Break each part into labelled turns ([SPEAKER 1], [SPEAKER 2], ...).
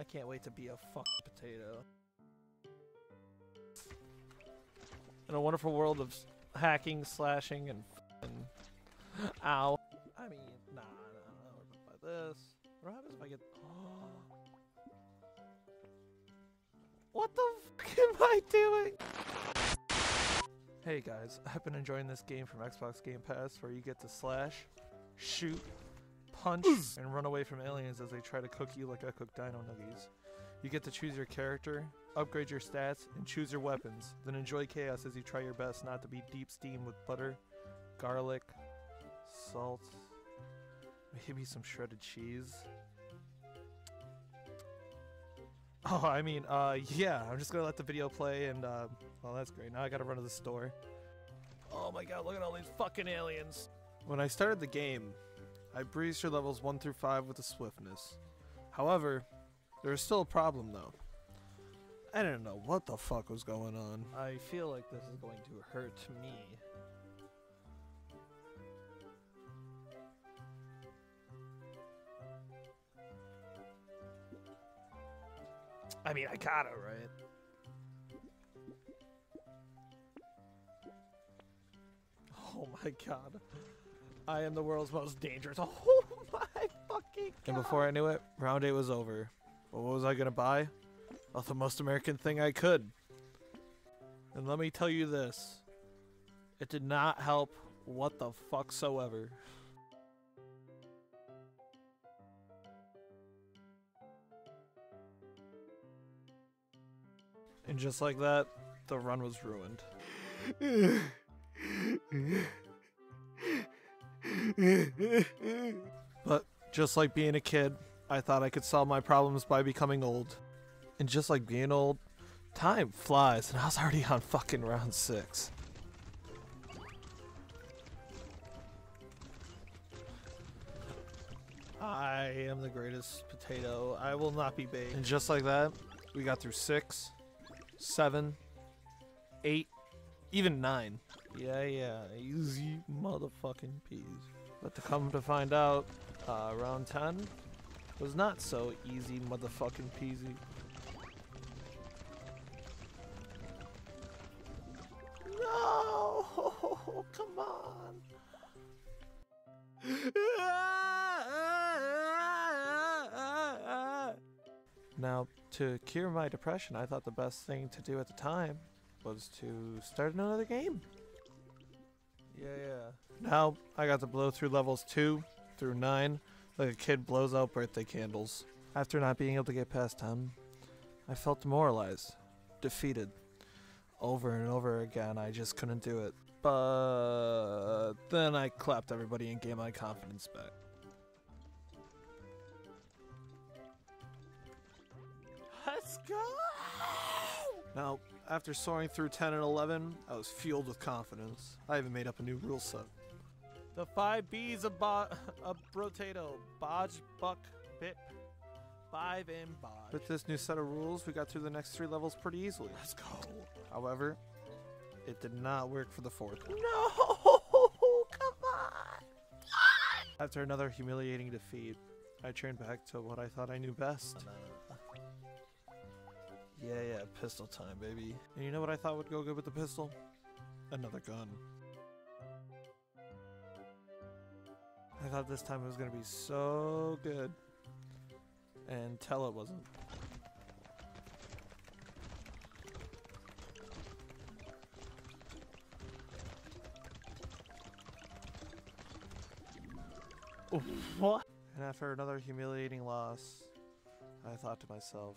[SPEAKER 1] I can't wait to be a fuck potato. In a wonderful world of hacking, slashing, and f***ing ow. I mean, nah, nah, this? What happens if I get? what the fuck am I doing? Hey guys, I've been enjoying this game from Xbox Game Pass where you get to slash, shoot, punch, and run away from aliens as they try to cook you like I cook dino nuggies. You get to choose your character, upgrade your stats, and choose your weapons. Then enjoy chaos as you try your best not to be deep steam with butter, garlic, salt, maybe some shredded cheese. Oh, I mean, uh, yeah, I'm just gonna let the video play and, uh, well, that's great. Now I gotta run to the store. Oh my god, look at all these fucking aliens. When I started the game, I breezed through levels 1 through 5 with a swiftness. However, there is still a problem though. I didn't know what the fuck was going on. I feel like this is going to hurt me. I mean, I gotta, right? Oh my god. I am the world's most dangerous. Oh my fucking god. And before I knew it, round eight was over. But what was I gonna buy? Well, the most American thing I could. And let me tell you this. It did not help what the fuck soever. And just like that, the run was ruined. But just like being a kid, I thought I could solve my problems by becoming old. And just like being old, time flies, and I was already on fucking round six. I am the greatest potato. I will not be baked. And just like that, we got through six, seven, eight, even nine. Yeah, yeah, easy motherfucking peas. But to come to find out, uh, round 10 was not so easy motherfucking peasy. No! Come on! Now, to cure my depression, I thought the best thing to do at the time was to start another game. Yeah, yeah. Now I got to blow through levels 2 through 9 like a kid blows out birthday candles. After not being able to get past 10, I felt demoralized, defeated. Over and over again, I just couldn't do it. But then I clapped everybody and gained my confidence back. Let's go! Now, after soaring through 10 and 11, I was fueled with confidence. I even made up a new rule set. The five B's of, bo- of Brotato. Bodge, Buck, Bip, Five, and Bodge. With this new set of rules, we got through the next three levels pretty easily. Let's go. However, it did not work for the fourth one. No! Come on! After another humiliating defeat, I turned back to what I thought I knew best. Yeah, yeah, pistol time, baby. And you know what I thought would go good with the pistol? Another gun. I thought this time it was gonna be so good. And tell it wasn't. What? And after another humiliating loss, I thought to myself,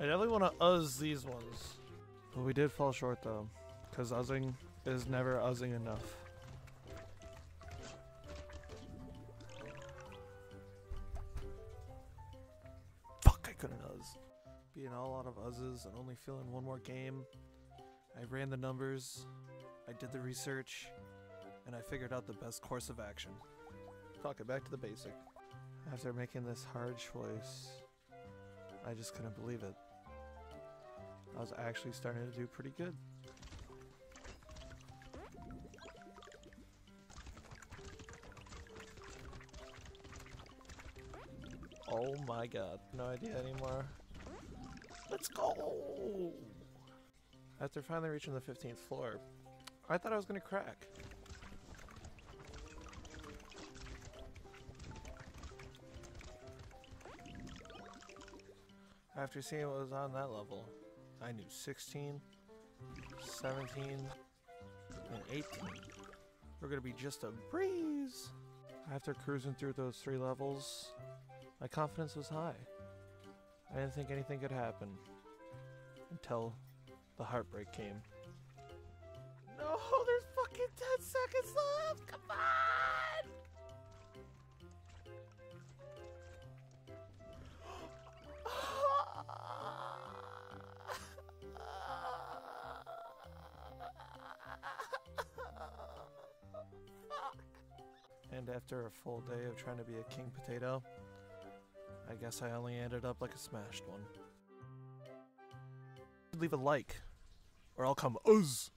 [SPEAKER 1] I definitely want to uz these ones. But we did fall short though, because uzzing is never uzzing enough. Fuck, I couldn't uz. being all out of uzzes and only feeling one more game, I ran the numbers, I did the research, and I figured out the best course of action. Fuck it, back to the basic. After making this hard choice, I just couldn't believe it. I was actually starting to do pretty good. Oh my god, no idea anymore. Let's go! After finally reaching the 15th floor, I thought I was gonna crack. After seeing what was on that level, I knew 16, 17, and 18 were gonna be just a breeze. After cruising through those three levels, my confidence was high. I didn't think anything could happen until the heartbreak came. No, there's fucking 10 seconds left! Come on! And after a full day of trying to be a king potato, I guess I only ended up like a smashed one. Leave a like, or I'll come uzz.